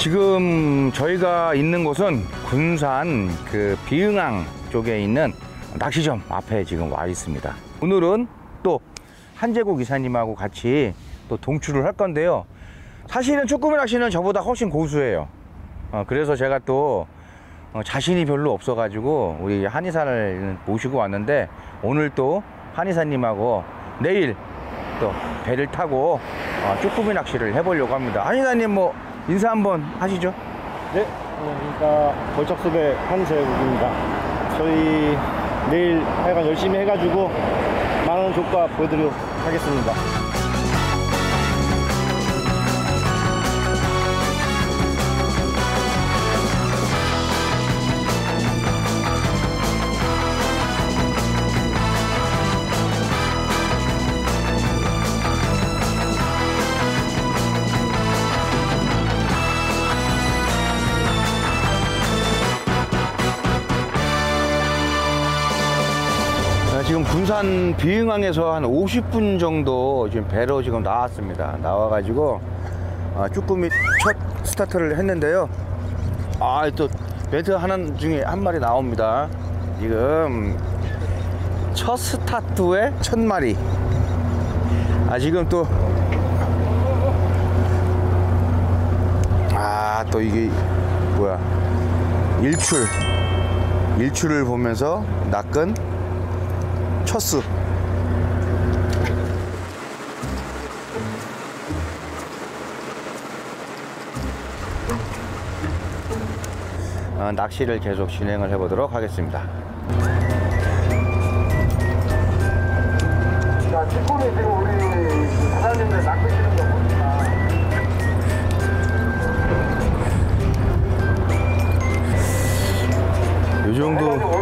지금 저희가 있는 곳은 군산 그 비흥항 쪽에 있는 낚시점 앞에 지금 와 있습니다. 오늘은 또 한재국 이사님하고 같이 또 동출을 할 건데요. 사실은 쭈꾸미 낚시는 저보다 훨씬 고수예요. 어, 그래서 제가 또 어, 자신이 별로 없어 가지고 우리 한의사를 모시고 왔는데 오늘 또 한의사님하고 내일 또 배를 타고 어, 쭈꾸미 낚시를 해보려고 합니다. 한의사님 뭐 인사 한번 하시죠. 네, 안녕하십니까. 벌적숲의 한재욱입니다. 저희 내일 하여간 열심히 해가지고 많은 조과 보여드리도록 하겠습니다. 군산 비흥항에서 한 50분 정도 지금 배로 지금 나왔습니다. 나와가지고 아, 쭈꾸미 첫 스타트를 했는데요. 아, 또 멘트 하나 중에 한 마리 나옵니다. 지금 첫 스타트에 첫 마리. 아, 지금 또 아, 또 이게 뭐야? 일출. 일출을 보면서 낚은 첫수 어, 낚시를 계속 진행을 해보도록 하겠습니다. 자, 쭈꾸미 지금 우리 사장님들 낚으시는 거 보니까 요 정도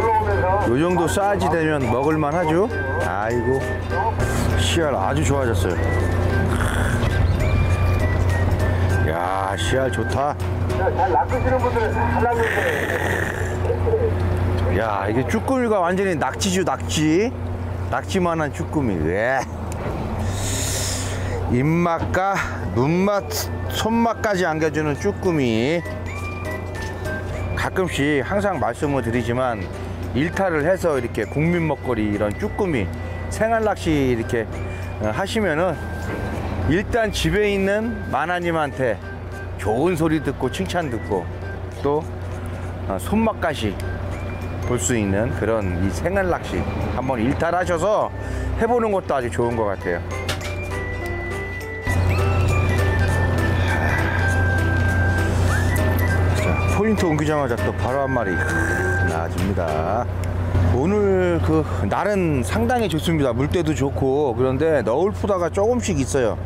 요 정도 사이즈 되면 먹을만 하죠? 아이고 씨알 아주 좋아졌어요. 야 씨알 좋다. 야 이게 쭈꾸미가 완전히 낙지죠 낙지 낙지만한 쭈꾸미 예. 입맛과 눈맛 손맛까지 안겨주는 쭈꾸미 가끔씩 항상 말씀을 드리지만 일탈을 해서 이렇게 국민 먹거리 이런 쭈꾸미 생활 낚시 이렇게 어, 하시면은 일단 집에 있는 마나님한테 좋은 소리 듣고 칭찬 듣고 또 어, 손맛까지 볼 수 있는 그런 이 생활 낚시 한번 일탈하셔서 해보는 것도 아주 좋은 것 같아요. 자, 포인트 옮기자마자 또 바로 한 마리 나와줍니다. 오늘 그 날은 상당히 좋습니다. 물때도 좋고 그런데 너울 푸다가 조금씩 있어요.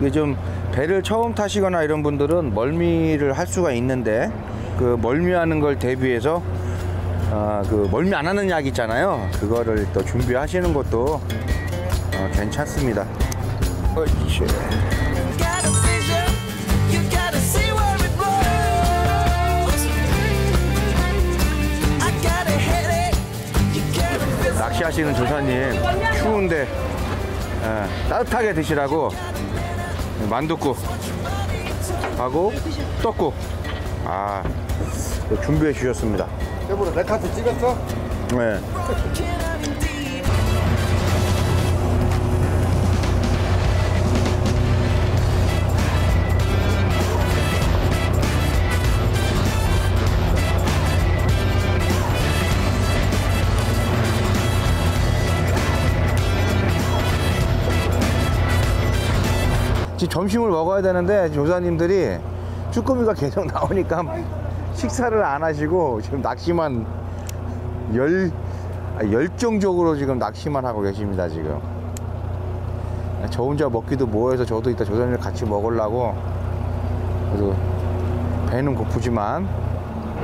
이게 좀 배를 처음 타시거나 이런 분들은 멀미를 할 수가 있는데 그 멀미하는 걸 대비해서 아, 그 멀미 안 하는 약 있잖아요. 그거를 또 준비하시는 것도 어, 괜찮습니다. 어이씨. 하시는 조사님 추운데 예, 따뜻하게 드시라고 만둣국 하고 떡국 아 준비해 주셨습니다. 여보로 내 카트 찍었어? 네. 점심을 먹어야 되는데 조사님들이 쭈꾸미가 계속 나오니까 식사를 안 하시고 지금 낚시만 열 아, 열정적으로 지금 낚시만 하고 계십니다 지금. 저 혼자 먹기도 뭐해서 저도 이따 조사님들 같이 먹으려고. 그래도 배는 고프지만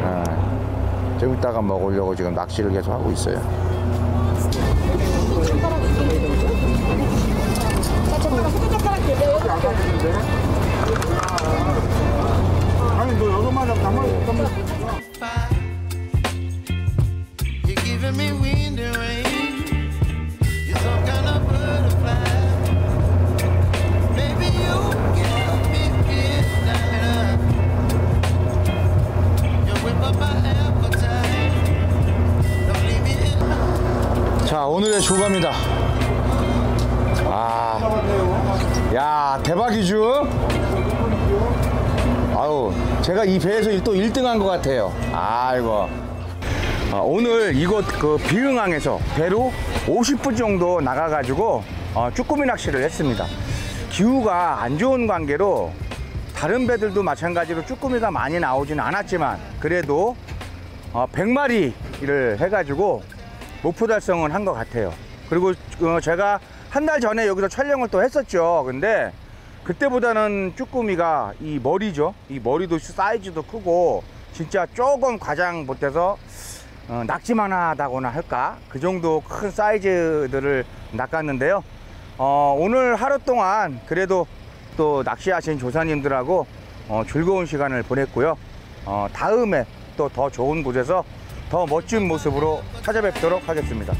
예, 좀 이따가 먹으려고 지금 낚시를 계속 하고 있어요 자 오늘의 조가입니다. 아. 야 대박이죠? 아우 제가 이 배에서 또 1등한 것 같아요. 아이고. 아, 오늘 이곳 그 비흥항에서 배로 50분 정도 나가가지고 어, 쭈꾸미 낚시를 했습니다. 기후가 안 좋은 관계로 다른 배들도 마찬가지로 쭈꾸미가 많이 나오지는 않았지만 그래도 어, 100마리를 해가지고 목표 달성은 한 것 같아요. 그리고 어, 제가 한 달 전에 여기서 촬영을 또 했었죠. 근데 그때보다는 쭈꾸미가 이 머리죠. 이 머리도 사이즈도 크고 진짜 조금 과장 못해서 어, 낙지만하다고나 할까 그 정도 큰 사이즈들을 낚았는데요. 어, 오늘 하루 동안 그래도 또 낚시하신 조사님들하고 어, 즐거운 시간을 보냈고요. 어, 다음에 또 더 좋은 곳에서 더 멋진 모습으로 찾아뵙도록 하겠습니다.